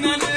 Nina, Nina.